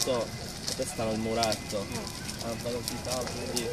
muratto, e questa sta muratto, muretto. Velocità quindi